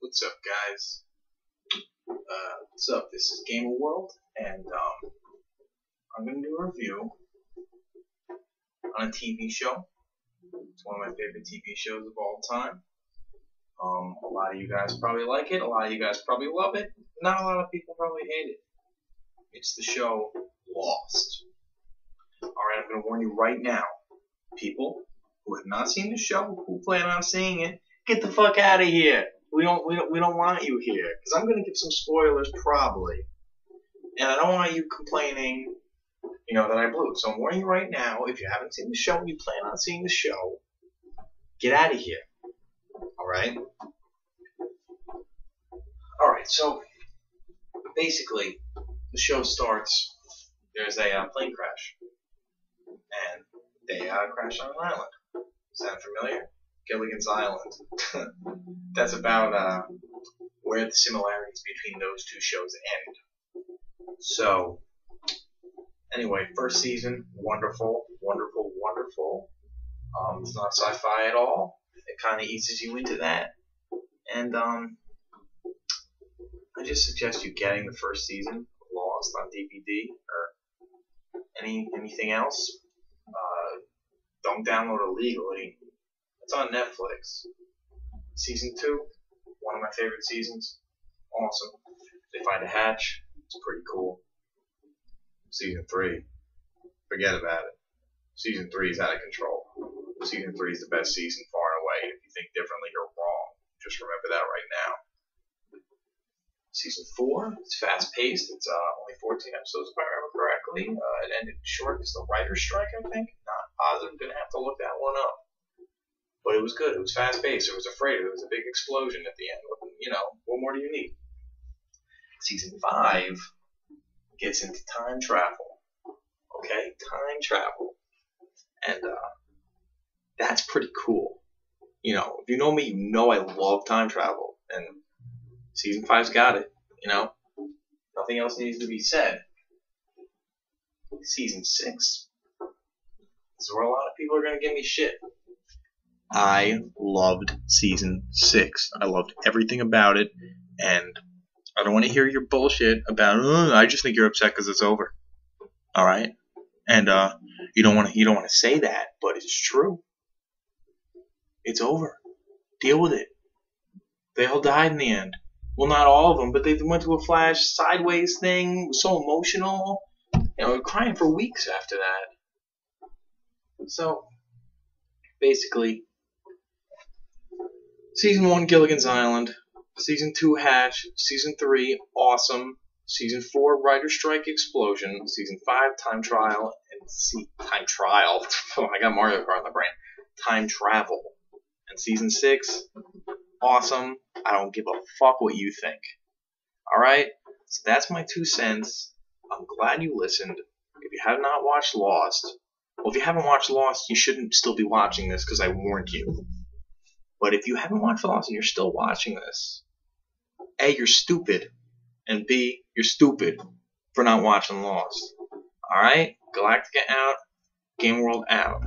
What's up, guys? Uh, what's up? This is Gamerwurld, and um, I'm gonna do a review on a TV show. It's one of my favorite TV shows of all time. Um, a lot of you guys probably like it. A lot of you guys probably love it. Not a lot of people probably hate it. It's the show Lost. All right, I'm gonna warn you right now, people who have not seen the show, who plan on seeing it, get the fuck out of here. We don't, we don't, we don't want you here because I'm gonna give some spoilers probably, and I don't want you complaining, you know, that I blew. it. So I'm warning you right now. If you haven't seen the show and you plan on seeing the show, get out of here. All right. All right. So basically, the show starts. There's a uh, plane crash, and they uh, crash on an island. Sound familiar? Gilligan's Island. That's about uh, where the similarities between those two shows end. So, anyway, first season, wonderful, wonderful, wonderful. Um, it's not sci-fi at all. It kind of eases you into that, and um, I just suggest you getting the first season Lost on DVD or any anything else. Uh, don't download illegally. It's on Netflix. Season two, one of my favorite seasons. Awesome. They find a hatch. It's pretty cool. Season three, forget about it. Season three is out of control. Season three is the best season far and away. If you think differently, you're wrong. Just remember that right now. Season four, it's fast paced. It's uh, only 14 episodes, if I remember correctly. Uh, it ended short because the writer's strike, I think. Not positive. Gonna have to look that one up. But it was good. It was fast paced. It was afraid. It was a big explosion at the end. You know, what more do you need? Season five gets into time travel. Okay, time travel, and uh, that's pretty cool. You know, if you know me, you know I love time travel, and season five's got it. You know, nothing else needs to be said. Season six. This is where a lot of people are gonna give me shit. I loved season six. I loved everything about it, and I don't want to hear your bullshit about. I just think you're upset because it's over. All right, and uh, you don't want to. You don't want to say that, but it's true. It's over. Deal with it. They all died in the end. Well, not all of them, but they went through a flash sideways thing. So emotional. You know, crying for weeks after that. So, basically, Season 1, Gilligan's Island. Season 2, Hatch. Season 3, Awesome. Season 4, Writer Strike Explosion. Season 5, Time Trial. And see, Time Trial. Oh, I got Mario Kart in the brain. Time Travel. And Season 6, Awesome. I don't give a fuck what you think. Alright? So that's my two cents. I'm glad you listened. If you have not watched Lost, well, if you haven't watched Lost, you shouldn't still be watching this because I warned you. But if you haven't watched Lost and you're still watching this, A, you're stupid, and B, you're stupid for not watching Lost. Alright? Gallactica out, Game World out.